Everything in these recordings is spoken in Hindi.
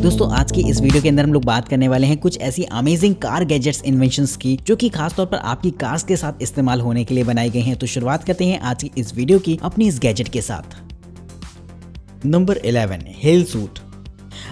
दोस्तों, आज की इस वीडियो के अंदर हम लोग बात करने वाले हैं कुछ ऐसी अमेजिंग कार गैजेट्स इन्वेंशन की, जो कि खासतौर पर आपकी कार्स के साथ इस्तेमाल होने के लिए बनाई गई हैं। तो शुरुआत करते हैं आज की इस वीडियो की अपनी इस गैजेट के साथ। नंबर 11 हिल सूट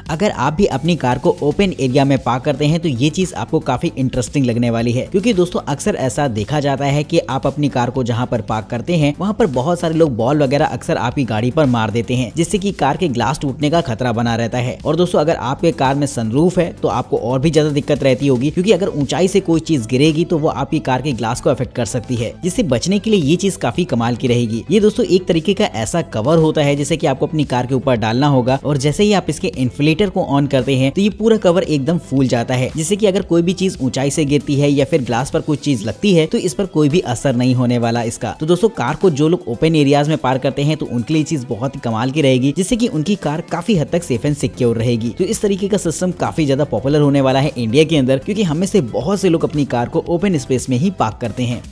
अगर आप भी अपनी कार को ओपन एरिया में पार्क करते हैं तो ये चीज़ आपको काफ़ी इंटरेस्टिंग लगने वाली है। क्योंकि दोस्तों, अक्सर ऐसा देखा जाता है कि आप अपनी कार को जहाँ पर पार्क करते हैं, वहाँ पर बहुत सारे लोग बॉल वगैरह अक्सर आपकी गाड़ी पर मार देते हैं, जिससे की कार के ग्लास टूटने का खतरा बना रहता है। और दोस्तों, अगर आपके कार में सनरूफ है तो आपको और भी ज़्यादा दिक्कत रहती होगी, क्योंकि अगर ऊंचाई से कोई चीज़ गिरेगी तो वो आपकी कार के ग्लास को अफेक्ट कर सकती है, जिससे बचने के लिए ये चीज़ काफ़ी कमाल की रहेगी। ये दोस्तों, एक तरीके का ऐसा कवर होता है, जिसे की आपको अपनी कार के ऊपर डालना होगा, और जैसे ही आप इसके इन्फ्लेटर को ऑन करते हैं तो ये पूरा कवर एकदम फूल जाता है। जिससे कि अगर कोई भी चीज़ ऊंचाई से गिरती है या फिर ग्लास पर कुछ चीज़ लगती है तो इस पर कोई भी असर नहीं होने वाला इसका। तो दोस्तों कार को जो लोग ओपन एरियाज़ में पार करते हैं तो उनके लिए चीज़ बहुत ही कमाल की रहेगी, जिससे की उनकी कार काफ़ी हद तक सेफ़ एंड सिक्योर रहेगी। तो इस तरीके का सिस्टम काफ़ी ज़्यादा पॉपुलर होने वाला है इंडिया के अंदर, क्योंकि हमें से बहुत से लोग अपनी कार को ओपन स्पेस में ही पार्क करते हैं।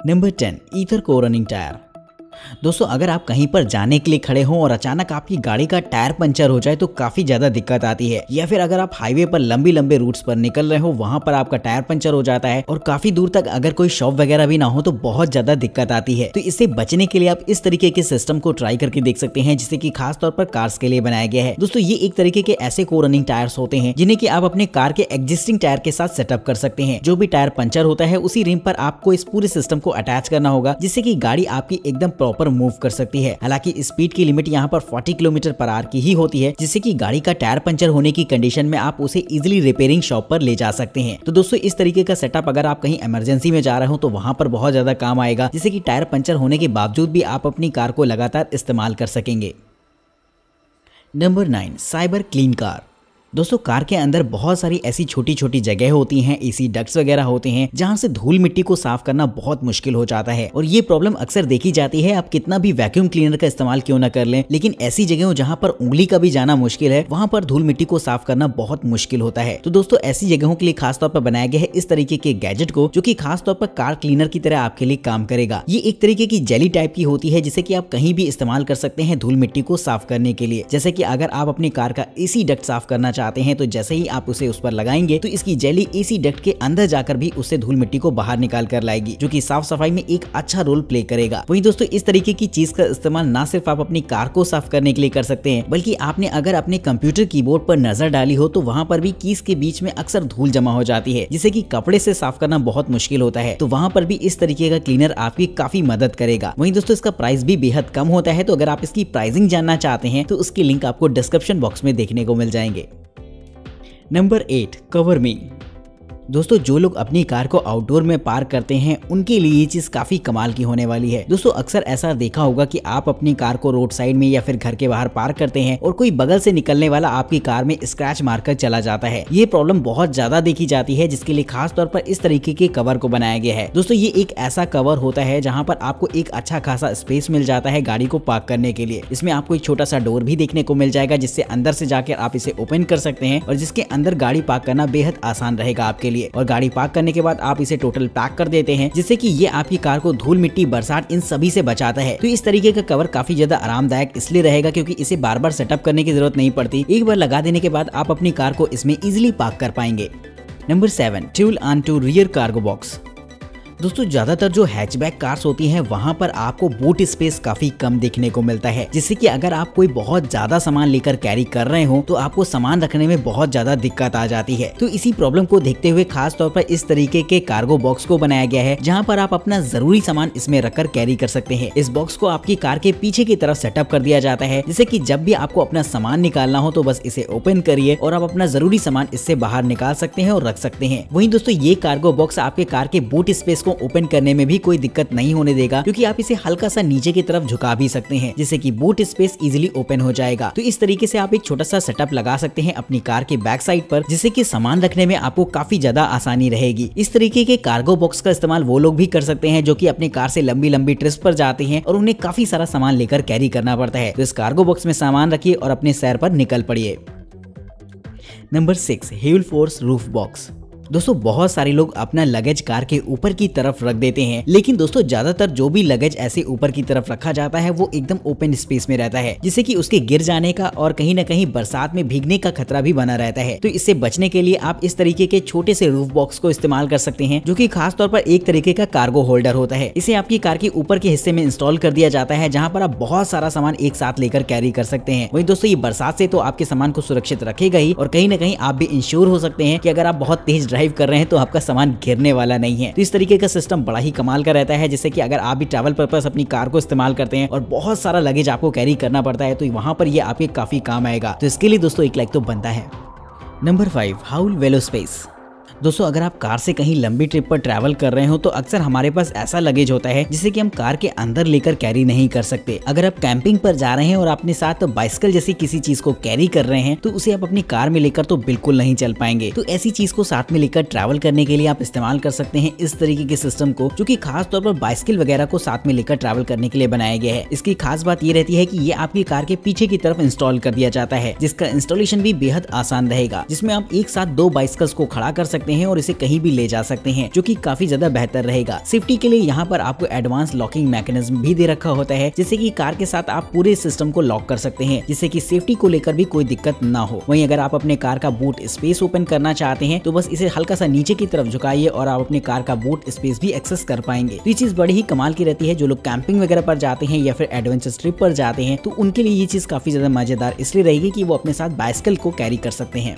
नंबर टेन ईथर को रनिंग टायर दोस्तों, अगर आप कहीं पर जाने के लिए खड़े हो और अचानक आपकी गाड़ी का टायर पंचर हो जाए तो काफ़ी ज़्यादा दिक्कत आती है। या फिर अगर आप हाईवे पर लंबी लंबे रूट्स पर निकल रहे हो, वहाँ पर आपका टायर पंचर हो जाता है और काफ़ी दूर तक अगर कोई शॉप वगैरह भी ना हो तो बहुत ज़्यादा दिक्कत आती है। तो इससे बचने के लिए आप इस तरीके के सिस्टम को ट्राई करके देख सकते हैं, जिसे की खास तौर पर कार्स के लिए बनाया गया है। दोस्तों, ये एक तरीके के ऐसे को रनिंग टायर्स होते हैं, जिन्हें की आप अपने कार के एग्जिस्टिंग टायर के साथ सेटअप कर सकते हैं। जो भी टायर पंचर होता है, उसी रिम पर आपको इस पूरे सिस्टम को अटैच करना होगा, जिससे की गाड़ी आपकी एकदम प्रॉपर मूव कर सकती है। हालाँकि स्पीड की लिमिट यहाँ पर 40 किलोमीटर पर आर की ही होती है, जिससे कि गाड़ी का टायर पंचर होने की कंडीशन में आप उसे इजिली रिपेयरिंग शॉप पर ले जा सकते हैं। तो दोस्तों, इस तरीके का सेटअप अगर आप कहीं इमरजेंसी में जा रहे हो तो वहाँ पर बहुत ज़्यादा काम आएगा, जिससे की टायर पंचर होने के बावजूद भी आप अपनी कार को लगातार इस्तेमाल कर सकेंगे। Number nine cyber clean car दोस्तों, कार के अंदर बहुत सारी ऐसी छोटी छोटी जगह होती हैं, एसी डक्ट्स वगैरह होते हैं, जहाँ से धूल मिट्टी को साफ़ करना बहुत मुश्किल हो जाता है। और ये प्रॉब्लम अक्सर देखी जाती है, आप कितना भी वैक्यूम क्लीनर का इस्तेमाल क्यों ना कर लें, लेकिन ऐसी जगह जहाँ पर उंगली का भी जाना मुश्किल है, वहाँ पर धूल मिट्टी को साफ़ करना बहुत मुश्किल होता है। तो दोस्तों, ऐसी जगहों के लिए खासतौर पर बनाया गया है इस तरीके के गैजेट को, जो की खासतौर पर कार क्लीनर की तरह आपके लिए काम करेगा। ये एक तरीके की जेली टाइप की होती है, जिसे की आप कहीं भी इस्तेमाल कर सकते हैं धूल मिट्टी को साफ़ करने के लिए। जैसे की अगर आप अपनी कार का एसी डक्ट साफ़ करना चाहते हैं तो जैसे ही आप उसे उस पर लगाएँगे तो इसकी जेली एसी डक्ट के अंदर जाकर भी उससे धूल मिट्टी को बाहर निकाल कर लाएगी, जो कि साफ़ सफ़ाई में एक अच्छा रोल प्ले करेगा। वही दोस्तों, इस तरीके की चीज़ का इस्तेमाल न सिर्फ़ आप अपनी कार को साफ़ करने के लिए कर सकते हैं, बल्कि आपने अगर अपने कंप्यूटर कीबोर्ड पर नज़र डाली हो तो वहाँ पर भी कीज के बीच में अक्सर धूल जमा हो जाती है जिसे की कपड़े से साफ़ करना बहुत मुश्किल होता है। तो वहाँ पर भी इस तरीके का क्लीनर आपकी काफ़ी मदद करेगा। वही दोस्तों, इसका प्राइस भी बेहद कम होता है तो अगर आप इसकी प्राइसिंग जानना चाहते हैं तो उसकी लिंक आपको डिस्क्रिप्शन बॉक्स में देखने को मिल जाएँगे। नंबर एट कवर मी दोस्तों, जो लोग अपनी कार को आउटडोर में पार्क करते हैं, उनके लिए ये चीज़ काफ़ी कमाल की होने वाली है। दोस्तों, अक्सर ऐसा देखा होगा कि आप अपनी कार को रोड साइड में या फिर घर के बाहर पार्क करते हैं और कोई बगल से निकलने वाला आपकी कार में स्क्रैच मारकर चला जाता है। ये प्रॉब्लम बहुत ज़्यादा देखी जाती है, जिसके लिए खास तौर पर इस तरीके के कवर को बनाया गया है। दोस्तों, ये एक ऐसा कवर होता है जहाँ पर आपको एक अच्छा खासा स्पेस मिल जाता है गाड़ी को पार्क करने के लिए। इसमें आपको एक छोटा सा डोर भी देखने को मिल जाएगा, जिससे अंदर से जाकर आप इसे ओपन कर सकते हैं और जिसके अंदर गाड़ी पार्क करना बेहद आसान रहेगा आपके लिए। और गाड़ी पार्क करने के बाद आप इसे टोटल पैक कर देते हैं, जिससे कि ये आपकी कार को धूल, मिट्टी, बरसात इन सभी से बचाता है। तो इस तरीके का कवर काफ़ी ज़्यादा आरामदायक इसलिए रहेगा क्योंकि इसे बार बार सेटअप करने की ज़रूरत नहीं पड़ती। एक बार लगा देने के बाद आप अपनी कार को इसमें इजिली पार्क कर पाएँगे। Number seven Thule onto rear cargo box दोस्तों, ज़्यादातर जो हैचबैक कार्स होती हैं, वहाँ पर आपको बूट स्पेस काफ़ी कम देखने को मिलता है। जिससे कि अगर आप कोई बहुत ज़्यादा सामान लेकर कैरी कर रहे हो तो आपको सामान रखने में बहुत ज़्यादा दिक्कत आ जाती है। तो इसी प्रॉब्लम को देखते हुए खास तौर पर इस तरीके के कार्गो बॉक्स को बनाया गया है, जहाँ पर आप अपना ज़रूरी सामान इसमें रखकर कैरी कर सकते हैं। इस बॉक्स को आपकी कार के पीछे की तरफ़ सेटअप कर दिया जाता है, जिससे की जब भी आपको अपना सामान निकालना हो तो बस इसे ओपन करिए और आप अपना ज़रूरी सामान इससे बाहर निकाल सकते हैं और रख सकते हैं। वही दोस्तों, ये कार्गो बॉक्स आपके कार के बूट स्पेस को ओपन करने में भी कोई दिक्कत नहीं होने देगा, क्योंकि आप इसे हल्का सा नीचे की तरफ़ झुका भी सकते हैं, जिससे कि बूट स्पेस इजिली ओपन हो जाएगा। तो इस तरीके से आप एक छोटा सा सेटअप लगा सकते हैं अपनी कार के बैक साइड पर, जिससे कि सामान रखने में आपको काफ़ी ज़्यादा आसानी रहेगी। इस तरीके के कार्गो बॉक्स का इस्तेमाल वो लोग भी कर सकते हैं, जो की अपनी कार से लंबी लंबी ट्रिप पर जाते हैं और उन्हें काफ़ी सारा सामान लेकर कैरी करना पड़ता है। तो इस कार्गो बॉक्स में सामान रखिए और अपने सैर पर निकल पड़िए। नंबर सिक्स हेल फोर्स रूफ बॉक्स दोस्तों, बहुत सारे लोग अपना लगेज कार के ऊपर की तरफ़ रख देते हैं। लेकिन दोस्तों, ज़्यादातर जो भी लगेज ऐसे ऊपर की तरफ़ रखा जाता है, वो एकदम ओपन स्पेस में रहता है, जिससे कि उसके गिर जाने का और कहीं ना कहीं बरसात में भीगने का खतरा भी बना रहता है। तो इससे बचने के लिए आप इस तरीके के छोटे से रूफ बॉक्स को इस्तेमाल कर सकते हैं, जो की खास तौर पर एक तरीके का कार्गो होल्डर होता है। इसे आपकी कार के ऊपर के हिस्से में इंस्टॉल कर दिया जाता है, जहाँ पर आप बहुत सारा सामान एक साथ लेकर कैरी कर सकते हैं। वही दोस्तों, ये बरसात से तो आपके सामान को सुरक्षित रखेगा ही, और कहीं ना कहीं आप भी इंश्योर हो सकते हैं कि अगर आप बहुत तेज कर रहे हैं तो आपका सामान गिरने वाला नहीं है। तो इस तरीके का सिस्टम बड़ा ही कमाल का रहता है, जैसे कि अगर आप भी ट्रैवल पर्पज अपनी कार को इस्तेमाल करते हैं और बहुत सारा लगेज आपको कैरी करना पड़ता है तो वहाँ पर ये आपके काफ़ी काम आएगा। तो इसके लिए दोस्तों एक लाइक तो बनता है। नंबर फाइव हाउल वेलो स्पेस दोस्तों, अगर आप कार से कहीं लंबी ट्रिप पर ट्रैवल कर रहे हो तो अक्सर हमारे पास ऐसा लगेज होता है, जिसे कि हम कार के अंदर लेकर कैरी नहीं कर सकते। अगर आप कैंपिंग पर जा रहे हैं और अपने साथ बाइसिकल जैसी किसी चीज़ को कैरी कर रहे हैं तो उसे आप अपनी कार में लेकर तो बिल्कुल नहीं चल पाएँगे। तो ऐसी चीज़ को साथ में लेकर ट्रैवल करने के लिए आप इस्तेमाल कर सकते हैं इस तरीके के सिस्टम को, जो की खास तौर पर बाइसिकल वगैरह को साथ में लेकर ट्रैवल करने के लिए बनाया गया है। इसकी खास बात ये रहती है की ये आपकी कार के पीछे की तरफ़ इंस्टॉल कर दिया जाता है, जिसका इंस्टॉलेशन भी बेहद आसान रहेगा, जिसमें आप एक साथ दो बाइसिकल्स को खड़ा कर सकते हैं और इसे कहीं भी भी ले जा सकते हैं, जो कि काफ़ी ज़्यादा बेहतर रहेगा। सेफ्टी के लिए यहाँ पर आपको एडवांस लॉकिंग मैकेनिज्म भी दे रखा होता है, जिससे कि कार के साथ आप पूरे सिस्टम को लॉक कर सकते हैं, जिससे कि सेफ्टी को लेकर भी कोई दिक्कत न हो। वहीं अगर आप अपने कार का बूट स्पेस ओपन करना चाहते हैं तो बस इसे हल्का सा नीचे की तरफ़ झुकाइए और आप अपने कार का बूट स्पेस भी एक्सेस कर पाएँगे। तो ये चीज़ बड़ी ही कमाल की रहती है, जो लोग कैंपिंग वगैरह पर जाते हैं या फिर एडवेंचर ट्रिप पर जाते हैं तो उनके लिए ये चीज़ काफ़ी ज़्यादा मज़ेदार इसलिए रहेगी कि वो अपने साथ बाइसिकल को कैरी कर सकते हैं।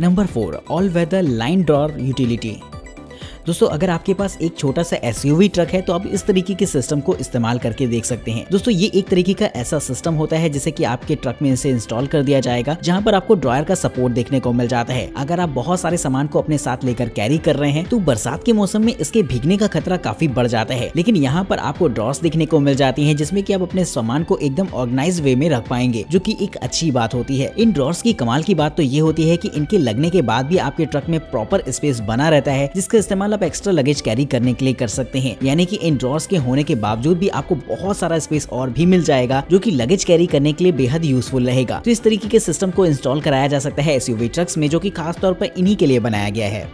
Number four all weather line drawer utility दोस्तों, अगर आपके पास एक छोटा सा एसयूवी ट्रक है तो आप इस तरीके के सिस्टम को इस्तेमाल करके देख सकते हैं। दोस्तों, ये एक तरीके का ऐसा सिस्टम होता है, जिसे की आपके ट्रक में इसे इंस्टॉल कर दिया जाएगा, जहाँ पर आपको ड्रॉयर का सपोर्ट देखने को मिल जाता है। अगर आप बहुत सारे सामान को अपने साथ लेकर कैरी कर रहे हैं तो बरसात के मौसम में इसके भीगने का खतरा काफ़ी बढ़ जाता है। लेकिन यहाँ पर आपको ड्रॉस देखने को मिल जाती है, जिसमें की आप अपने सामान को एकदम ऑर्गेनाइज वे में रख पाएँगे, जो की एक अच्छी बात होती है। इन ड्रॉर्स की कमाल की बात तो ये होती है की इनके लगने के बाद भी आपके ट्रक में प्रॉपर स्पेस बना रहता है, जिसका इस्तेमाल आप एक्स्ट्रा लगेज कैरी करने के लिए कर सकते हैं। यानी कि इन ड्रॉर्स के होने के बावजूद भी आपको बहुत सारा स्पेस और भी मिल जाएगा, जो कि लगेज कैरी करने के लिए बेहद यूजफुल रहेगा। तो इस तरीके के सिस्टम को इंस्टॉल कराया जा सकता है एसयूवी ट्रक्स में, जो की खासतौर पर इन्हीं के लिए बनाया गया है।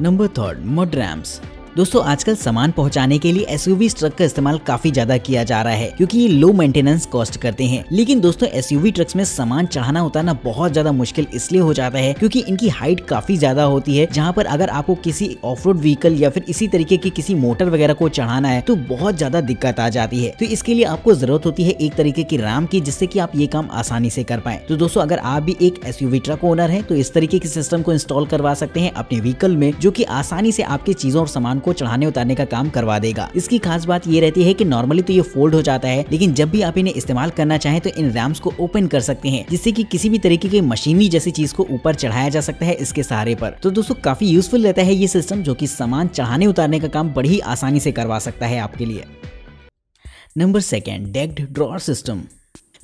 नंबर थर्ड मड रैम्स दोस्तों, आजकल सामान पहुँचाने के लिए एसयूवी ट्रक का इस्तेमाल काफ़ी ज़्यादा किया जा रहा है, क्योंकि ये लो मेंटेनेंस कॉस्ट करते हैं। लेकिन दोस्तों एसयूवी ट्रक्स में सामान चढ़ाना, उतारना बहुत ज़्यादा मुश्किल इसलिए हो जाता है, क्योंकि इनकी हाइट काफ़ी ज़्यादा होती है, जहाँ पर अगर आपको किसी ऑफ़ रोड व्हीकल या फिर इसी तरीके की किसी मोटर वगैरह को चढ़ाना है तो बहुत ज़्यादा दिक्कत आ जाती है। तो इसके लिए आपको ज़रूरत होती है एक तरीके की राम की, जिससे की आप ये काम आसानी से कर पाए। तो दोस्तों, अगर आप भी एक एसयूवी ट्रक ओनर है तो इस तरीके के सिस्टम को इंस्टॉल करवा सकते हैं अपने व्हीकल में, जो की आसानी से आपके चीज़ों और सामान को चढ़ाने उतारने का काम करवा देगा। इसकी खास बात ये रहती है कि नॉर्मली तो ये फोल्ड हो जाता है, लेकिन जब भी आप इन्हें इस्तेमाल करना चाहें तो इन रैम्स को ओपन कर सकते हैं, जिससे कि किसी भी तरीके की मशीनरी जैसी चीज़ को ऊपर चढ़ाया जा सकता है इसके सहारे पर। तो दोस्तों, काफ़ी यूजफुल रहता है ये सिस्टम जो की सामान चढ़ाने उतारने का काम बड़ी आसानी से करवा सकता है आपके लिए। Number second Decked drawer system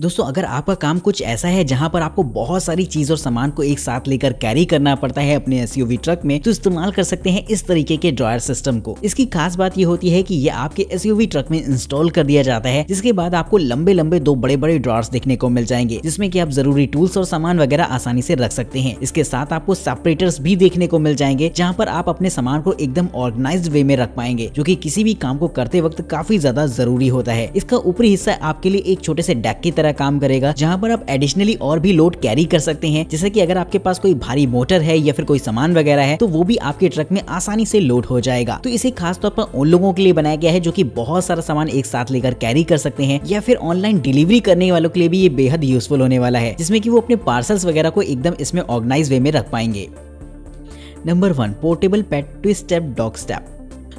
दोस्तों, अगर आपका काम कुछ ऐसा है जहाँ पर आपको बहुत सारी चीज़ और सामान को एक साथ लेकर कैरी करना पड़ता है अपने एसयूवी ट्रक में तो इस्तेमाल कर सकते हैं इस तरीके के ड्रायर सिस्टम को। इसकी खास बात यह होती है कि ये आपके एस ट्रक में इंस्टॉल कर दिया जाता है, जिसके बाद आपको लंबे लंबे दो बड़े बड़े ड्रॉर्स देखने को मिल जाएँगे, जिसमें की आप ज़रूरी टूल्स और सामान वगैरह आसानी से रख सकते हैं। इसके साथ आपको सेपरेटर्स भी देखने को मिल जाएँगे, जहाँ पर आप अपने सामान को एकदम ऑर्गेनाइज वे में रख पाएँगे, जो की किसी भी काम को करते वक्त काफ़ी ज़्यादा ज़रूरी होता है। इसका ऊपरी हिस्सा आपके लिए एक छोटे से डेक की तरह काम करेगा, जहाँ पर आप एडिशनली और भी लोड कैरी कर सकते हैं। जैसे कि अगर आपके पास कोई भारी मोटर है या फिर कोई सामान वगैरह है तो वो भी आपके ट्रक में आसानी से लोड हो जाएगा। तो इसे खास तौर पर उन लोगों के लिए बनाया गया है जो की बहुत सारा सामान एक साथ लेकर कैरी कर सकते हैं, या फिर ऑनलाइन डिलीवरी करने वालों के लिए भी ये बेहद यूजफुल होने वाला है, जिसमें की वो अपने पार्सल्स वगैरह को एकदम इसमें ऑर्गेनाइज वे में रख पाएँगे। Number one portable pet two step dog step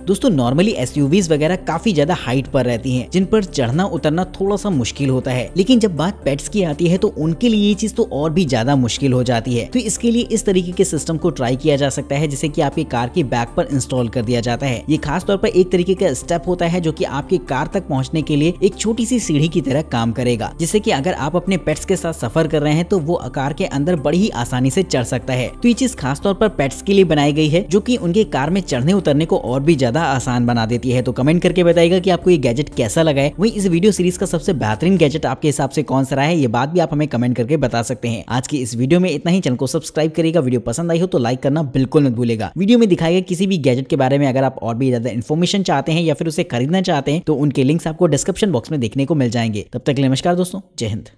दोस्तों नॉर्मली एस वगैरह काफ़ी ज़्यादा हाइट पर रहती हैं, जिन पर चढ़ना उतरना थोड़ा सा मुश्किल होता है। लेकिन जब बात पेट्स की आती है तो उनके लिए ये चीज़ तो और भी ज़्यादा मुश्किल हो जाती है। तो इसके लिए इस तरीके के सिस्टम को ट्राई किया जा सकता है, जिसे की आपकी कार के बैक पर इंस्टॉल कर दिया जाता है। ये खास तौर पर एक तरीके का स्टेप होता है, जो की आपकी कार तक पहुँचने के लिए एक छोटी सी सीढ़ी की तरह काम करेगा। जिससे की अगर आप अपने पेट्स के साथ सफ़र कर रहे हैं तो वो कार के अंदर बड़ी ही आसानी से चढ़ सकता है। तो ये चीज़ खास तौर पर पेट्स के लिए बनाई गई है, जो की उनके कार में चढ़ने उतरने को और भी ज़्यादा ज़्यादा आसान बना देती है। तो कमेंट करके बताएगा कि आपको ये गैजेट कैसा लगा है। वही इस वीडियो सीरीज़ का सबसे बेहतरीन गैजेट आपके हिसाब से कौन सा रहा है, ये बात भी आप हमें कमेंट करके बता सकते हैं। आज की इस वीडियो में इतना ही। चैनल को सब्सक्राइब करेगा वीडियो पसंद आई हो तो लाइक करना बिल्कुल मत भूलेगा वीडियो में दिखाएगा किसी भी गैजेट के बारे में अगर आप और भी ज़्यादा इन्फॉर्मेशन चाहते हैं या फिर उसे खरीदना चाहते हैं तो उनके लिंक्स आपको डिस्क्रिप्शन बॉक्स में देखने को मिल जाएँगे। तब तक नमस्कार दोस्तों। जय हिंद।